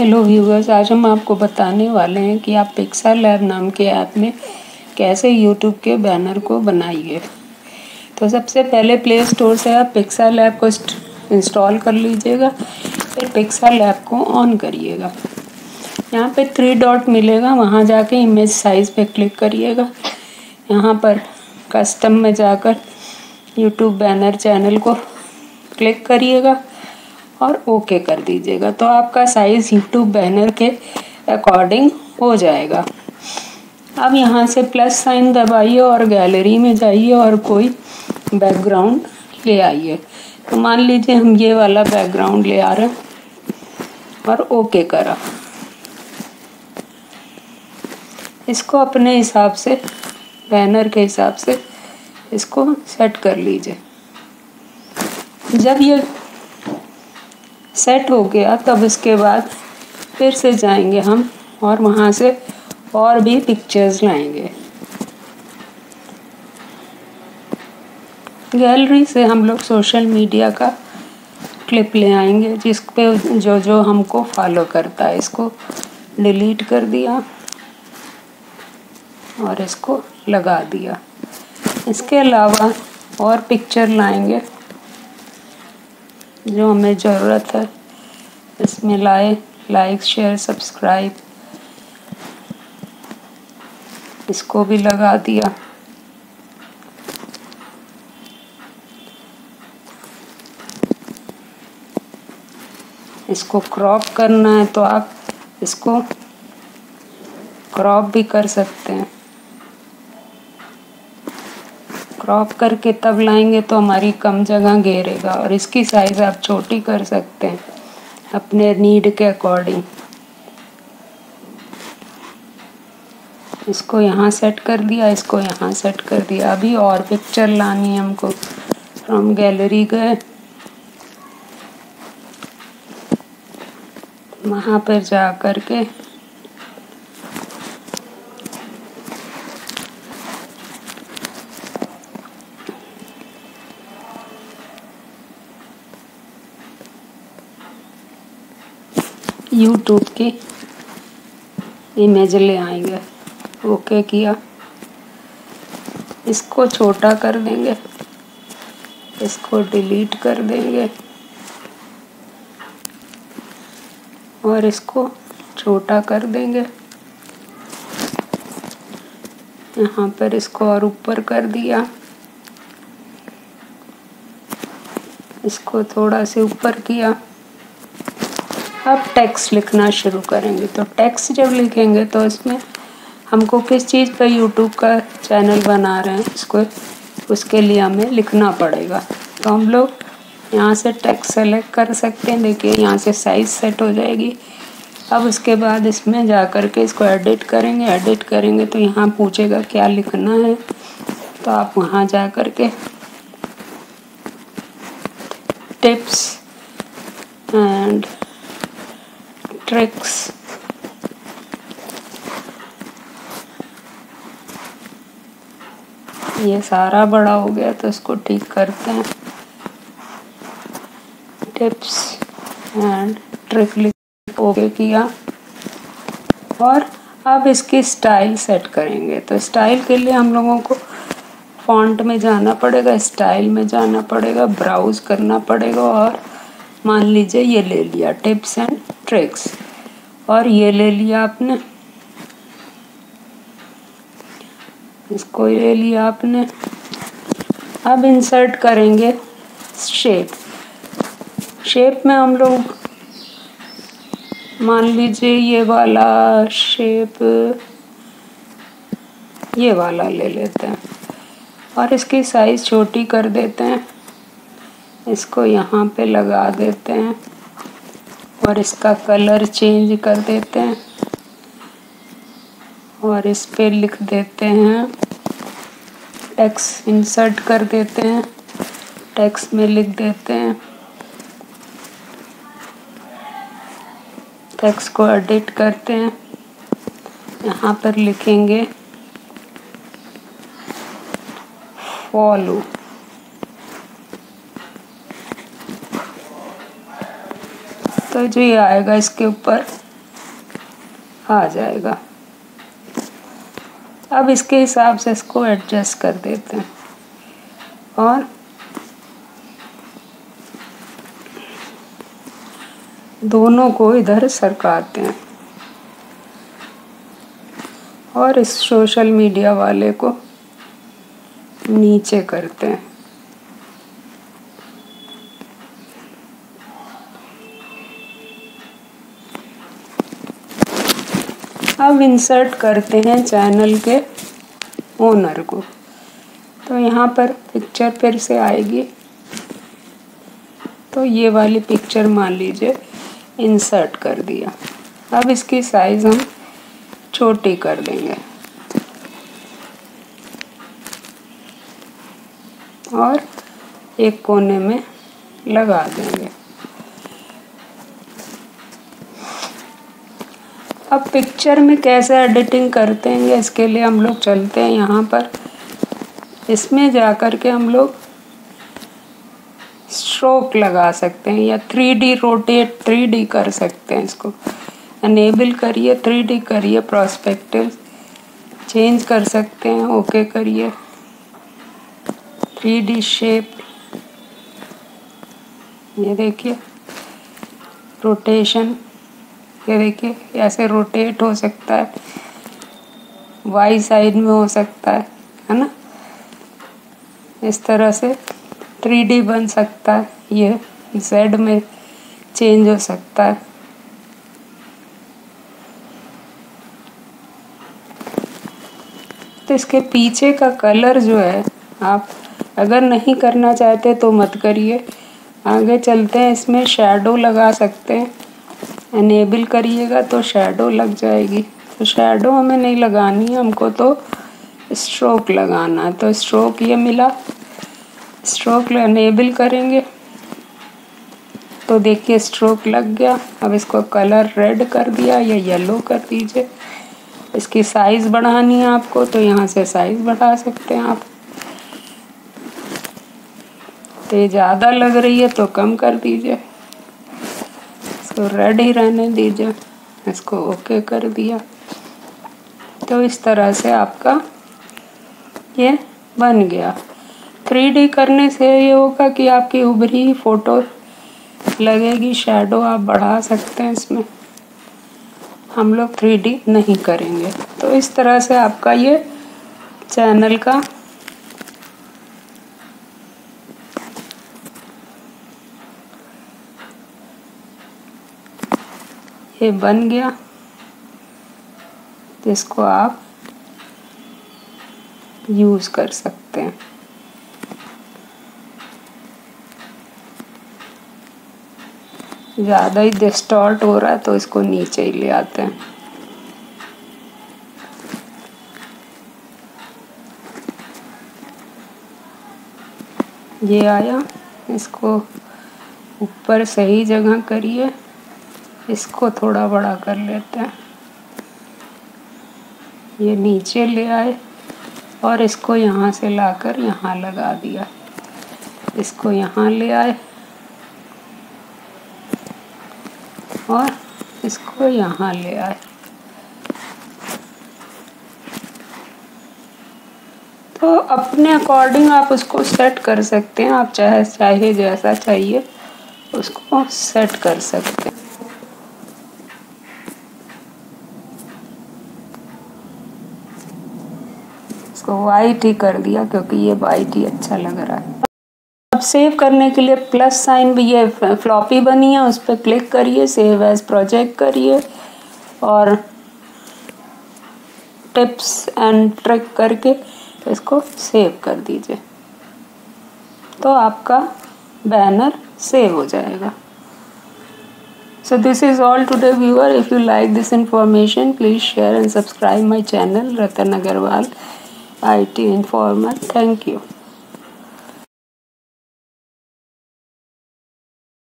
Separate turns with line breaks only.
Hello viewers आज हम आपको बताने वाले हैं कि आप पिक्सा लैब नाम के ऐप में कैसे यूट्यूब के बैनर को बनाइए। तो सबसे पहले प्ले स्टोर से आप पिक्सा लैब को इंस्टॉल कर लीजिएगा, फिर पिक्सा लैब को ऑन करिएगा। यहाँ पे थ्री डॉट मिलेगा, वहाँ जाके इमेज साइज़ पे क्लिक करिएगा। यहाँ पर कस्टम में जाकर यूट्यूब बैनर चैनल को क्लिक करिएगा। और ओके कर दीजिएगा। तो आपका साइज़ यूट्यूब बैनर के अकॉर्डिंग हो जाएगा। अब यहाँ से प्लस साइन दबाइए और गैलरी में जाइए और कोई बैकग्राउंड ले आइए। तो मान लीजिए हम ये वाला बैकग्राउंड ले आ रहे हैं और ओके करा। इसको अपने हिसाब से बैनर के हिसाब से इसको सेट कर लीजिए। जब ये सेट हो गया, तब इसके बाद फिर से जाएँगे हम और वहाँ से और भी पिक्चर्स लाएँगे। गैलरी से हम लोग सोशल मीडिया का क्लिप ले आएँगे, जिस पे जो जो हमको फॉलो करता है, इसको डिलीट कर दिया और इसको लगा दिया। इसके अलावा और पिक्चर लाएँगे। जो हमें ज़रूरत है, इसमें लाए लाइक शेयर सब्सक्राइब इसको भी लगा दिया। इसको क्रॉप करना है तो आप इसको क्रॉप भी कर सकते हैं। क्रॉप करके तब लाएँगे तो हमारी कम जगह घेरेगा और इसकी साइज़ आप छोटी कर सकते हैं, अपने नीड के अकॉर्डिंग इसको यहाँ सेट कर दिया, इसको यहाँ सेट कर दिया। अभी और पिक्चर लानी है हमको। फ्रॉम गैलरी गए। वहाँ पर जा कर के यूट्यूब की इमेज ले आएँगे। ओके किया। इसको छोटा कर देंगे। इसको डिलीट कर देंगे। और इसको छोटा कर देंगे। यहाँ पर इसको और ऊपर कर दिया। इसको थोड़ा से ऊपर किया। अब टेक्स्ट लिखना शुरू करेंगे। तो टेक्स्ट जब लिखेंगे तो इसमें हमको किस चीज़ पर यूट्यूब का चैनल बना रहे हैं उसको उसके लिए हमें लिखना पड़ेगा। तो हम लोग यहाँ से टेक्स्ट सेलेक्ट कर सकते हैं। देखिए, यहाँ से साइज़ सेट हो जाएगी। अब उसके बाद इसमें जा कर के इसको एडिट करेंगे। एडिट करेंगे तो यहाँ पूछेगा क्या लिखना है। तो आप वहाँ जा कर के टिप्स एंड ट्रिक्स ये सारा बड़ा हो गया तो इसको ठीक करते हैं। टिप्स एंड ट्रिक ओके किया। और अब इसकी स्टाइल सेट करेंगे। तो स्टाइल के लिए हम लोगों को फॉन्ट में जाना पड़ेगा स्टाइल में जाना पड़ेगा ब्राउज करना पड़ेगा और मान लीजिए ये ले लिया। टिप्स एंड ट्रिक्स और ये ले लिया आपने। इसको ले लिया आपने। अब इंसर्ट करेंगे शेप शेप में हम लोग, मान लीजिए ये वाला शेप ये वाला ले लेते हैं। और इसकी साइज़ छोटी कर देते हैं। इसको यहाँ पे लगा देते हैं। और इसका कलर चेंज कर देते हैं। और इस पे लिख देते हैं टेक्स इंसर्ट कर देते हैं टेक्स में लिख देते हैं। टेक्स को एडिट करते हैं। यहाँ पर लिखेंगे फॉलो तो जो ये आएगा इसके ऊपर आ जाएगा। अब इसके हिसाब से इसको एडजस्ट कर देते हैं। और दोनों को इधर सरकाते हैं। और इस सोशल मीडिया वाले को नीचे करते हैं। अब इंसर्ट करते हैं चैनल के ओनर को। तो यहाँ पर पिक्चर फिर से आएगी। तो ये वाली पिक्चर मान लीजिए इंसर्ट कर दिया। अब इसकी साइज़ हम छोटी कर देंगे। और एक कोने में लगा देंगे। अब पिक्चर में कैसे एडिटिंग करते हैं, इसके लिए हम लोग चलते हैं यहाँ पर। इसमें जाकर के हम लोग स्ट्रोक लगा सकते हैं या three D rotate three D कर सकते हैं इसको। अनेबल करिए थ्री डी करिए प्रोस्पेक्टिव चेंज कर सकते हैं ओके करिए। थ्री डी शेप ये देखिए रोटेशन ये देखिए, ऐसे रोटेट हो सकता है। वाई साइड में हो सकता है है ना? इस तरह से थ्री डी बन सकता है, ये जेड में चेंज हो सकता है। तो इसके पीछे का कलर जो है, आप अगर नहीं करना चाहते तो मत करिए। आगे चलते हैं, इसमें शेडो लगा सकते हैं। एनेबल करिएगा तो शेडो लग जाएगी। तो शेडो हमें नहीं लगानी, हमको तो स्ट्रोक लगाना है। तो स्ट्रोक ये मिला। स्ट्रोक एनेबल करेंगे। तो देखिए स्ट्रोक लग गया। अब इसको कलर रेड कर दिया या येलो कर दीजिए। इसकी साइज़ बढ़ानी है आपको तो यहाँ से साइज़ बढ़ा सकते हैं आप। तो ज़्यादा लग रही है तो कम कर दीजिए। इसको रेड ही रहने दीजिए। इसको ओके कर दिया। तो इस तरह से आपका ये बन गया। थ्री करने से ये होगा कि आपकी उभरी फ़ोटो लगेगी शेडो आप बढ़ा सकते हैं इसमें। हम लोग थ्री नहीं करेंगे। तो इस तरह से आपका ये चैनल का ये बन गया। जिसको आप यूज़ कर सकते हैं। ज़्यादा ही डिस्टॉर्ट हो रहा है तो इसको नीचे ही ले आते हैं। ये आया, इसको ऊपर सही जगह करिए। इसको थोड़ा बड़ा कर लेते हैं। ये नीचे ले आए और इसको यहाँ से लाकर यहाँ लगा दिया। इसको यहाँ ले आए और इसको यहाँ ले आए। तो अपने अकॉर्डिंग आप उसको सेट कर सकते हैं। आप चाहे चाहे जैसा चाहिए, उसको सेट कर सकते हैं। इसको वाइट ही कर दिया क्योंकि ये वाइट ही अच्छा लग रहा है। अब सेव करने के लिए प्लस साइन भी ये फ्लॉपी बनी है, उस पर क्लिक करिए सेव एज प्रोजेक्ट करिए और टिप्स एंड ट्रिक करके इसको सेव कर दीजिए। तो आपका बैनर सेव हो जाएगा। So this is all today, viewer. If you like this information, please share and subscribe my channel, ratan agarwal. It informer thank you